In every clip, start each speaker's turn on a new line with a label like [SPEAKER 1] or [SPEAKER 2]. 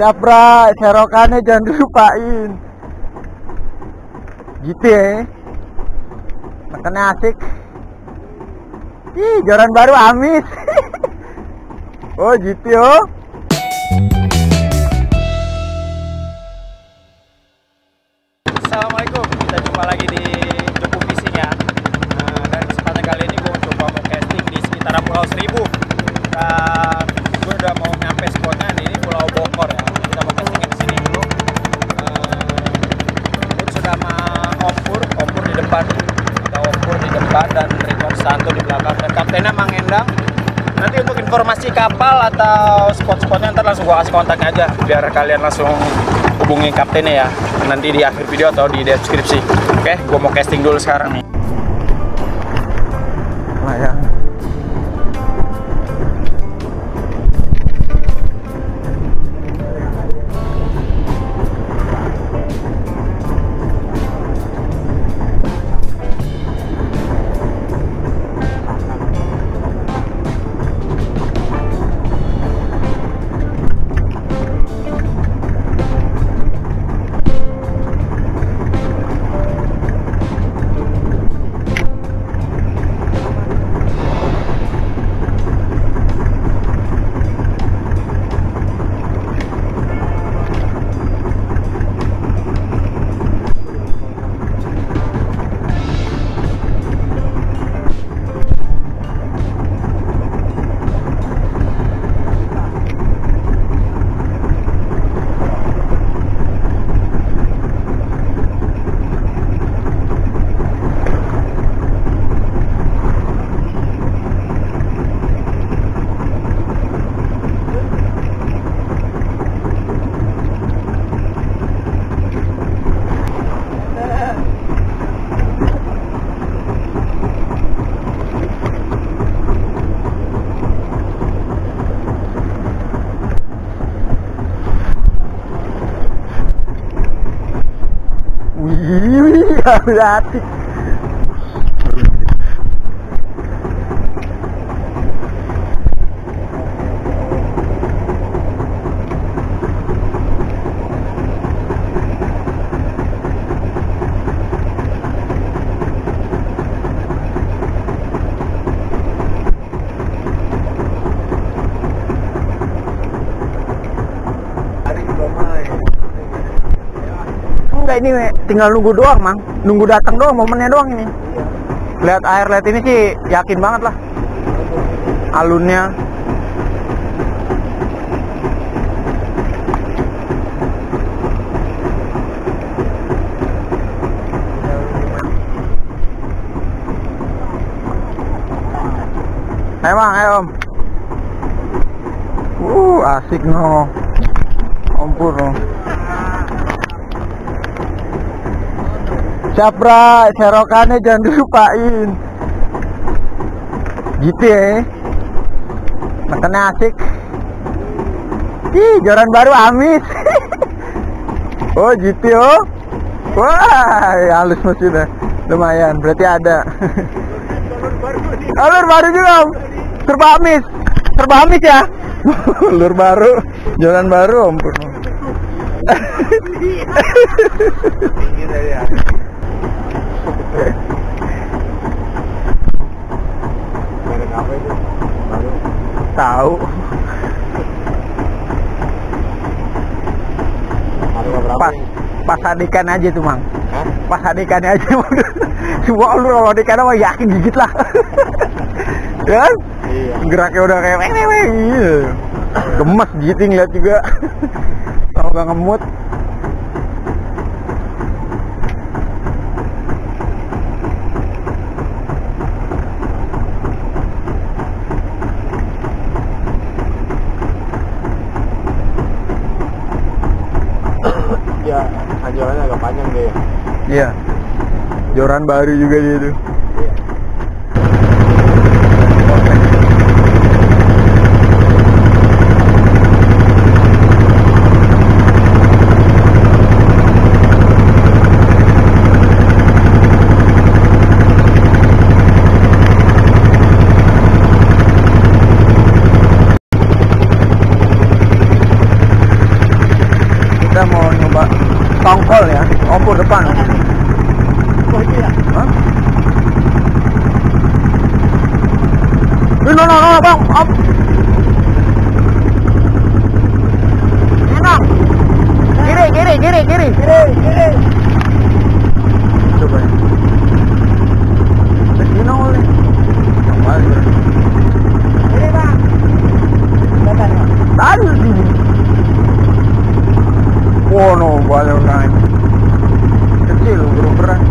[SPEAKER 1] Capra, serokannya jangan dilupain. Gitu ya. Makannya asik. Ih, joran baru amis. oh, gitu yo.
[SPEAKER 2] Assalamualaikum, kita jumpa lagi di Jopo Fishing ya nah, Dan kesempatan kali ini gue coba mau casting di sekitaran Pulau Seribu Dan gue udah mau nyampe spotnya nih, ini Pulau Bokor ya Kita mau castingin di sini dulu uh, Gue sudah sama Opur, Opur di depan Ada Opur di depan dan Ridwan Santo di belakang Dan kaptennya Mang Endang Nanti untuk informasi kapal atau spot-spotnya ntar langsung gue kasih kontaknya aja Biar kalian langsung hubungi kaptennya ya. Nanti di akhir video atau di deskripsi. Oke gue mau casting dulu sekarang nih.
[SPEAKER 1] Wih, Gracias. Enggak ini tinggal nunggu doang, Mang. Nunggu datang doang, momennya doang ini. Lihat air lihat ini sih yakin banget lah. Alunnya. Ayo, Mang, ayo, Om. Uh, asik no. Ompur no. Capra, serokannya jangan dilupain. Gitu ya. Makannya asik. Ih, joran baru amis. oh, gitu yo. Wah, halus masih udah. Lumayan, berarti ada. Alur baru juga. Serba amis. Serba amis ya. Lur baru, joran baru, ampun.
[SPEAKER 3] Barang apa itu? Baru.
[SPEAKER 1] Tahu. Pas, pas adikan aja tuh, Mang.
[SPEAKER 3] Hah?
[SPEAKER 1] Pas adikannya aja semua lu kalau adikannya mah yakin gigit lah ya kan?
[SPEAKER 3] Iya.
[SPEAKER 1] geraknya udah kayak weng gitu. gemes gitu ngeliat juga kalau gak ngemut
[SPEAKER 3] Ya, anjurannya agak panjang deh. ya.
[SPEAKER 1] iya joran baru juga dia depan. Hah? Eh, no, no, no, bang, up. Enak. Kiri, kiri, kiri, kiri. Kiri, kiri. Coba ya. Ke sini nongol nih. Kembali. Ini bang. Tadi di sini. Wow, no, balik orang ini. Kecil, belum berat.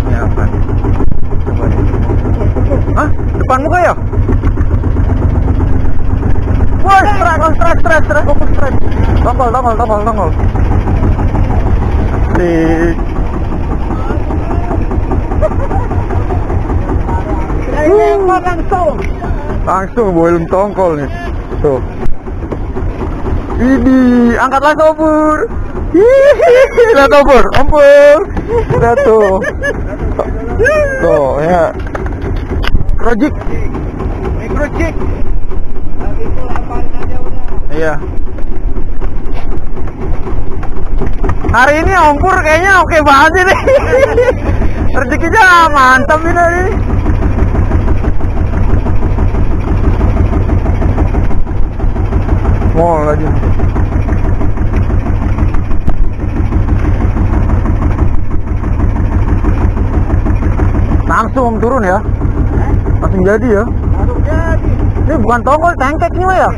[SPEAKER 1] Ini apa? Coba deh. Hah? Depan muka ya? Wah, strike, oh, strike, strike, strike. Tongkol, tongkol, tongkol, tongkol. Sik. langsung. Langsung boilem tongkol nih. Tuh. Ini angkatlah sobur. Hihihi, lihat ompur. Lihat tuh. Tuh, ya. Project. Project. Iya. Hari ini ompur kayaknya oke banget ini. Rezekinya mantap ini. hari ini. Mall lagi. Langsung turun ya? Langsung jadi ya? Langsung jadi. Ini bukan tongkol, tengkek nih ya?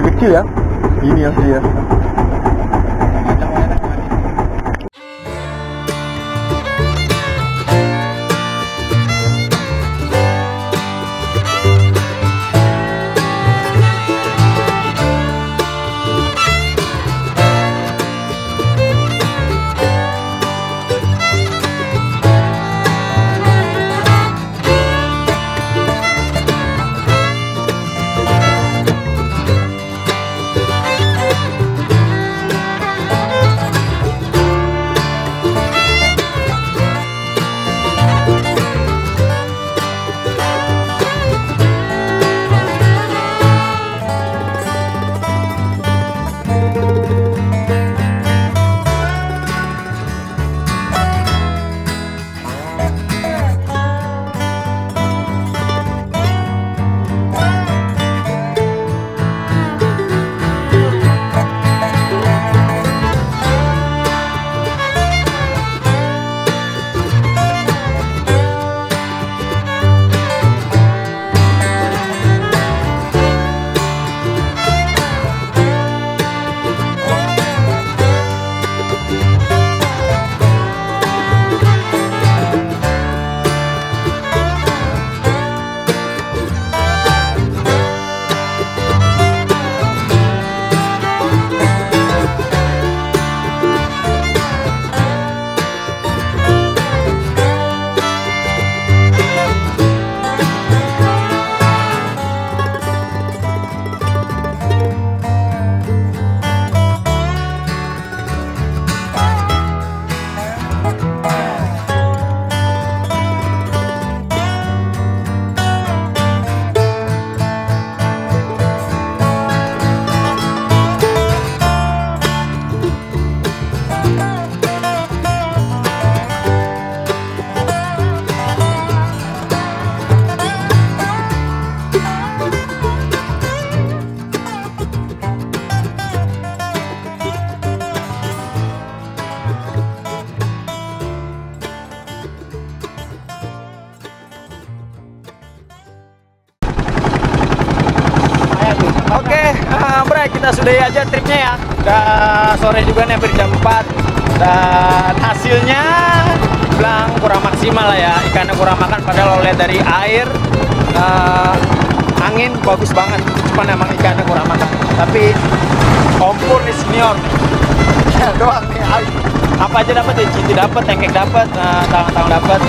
[SPEAKER 1] Kecil ya? Ini ya dia.
[SPEAKER 2] Alright kita sudahi aja tripnya ya. Udah sore juga nih hampir jam 4 dan hasilnya bilang kurang maksimal lah ya. Ikannya kurang makan padahal lihat dari air eh, angin bagus banget. Cuman emang ikannya kurang makan. Tapi kompor nih senior doang apa aja dapat ya cinti dapat tengkek dapat nah, tangan-tangan dapat.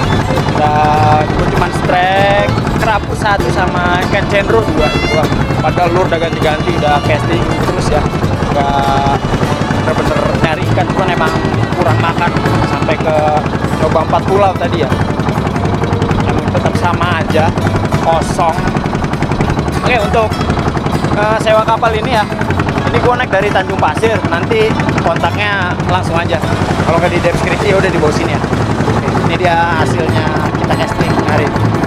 [SPEAKER 2] Dan gue cuman strike kerapu satu sama ikan cendro dua. Dua padahal lur udah ganti-ganti udah casting terus ya. Nggak bener-bener nyari ikan cuman emang kurang makan. Sampai ke coba empat pulau tadi ya. Emang tetap sama aja kosong. Oke untuk eh, sewa kapal ini ya. Ini gue naik dari Tanjung Pasir. Nanti kontaknya langsung aja. Kalau nggak di deskripsi ya udah di bawah sini ya. Ini dia hasilnya kita casting hari ini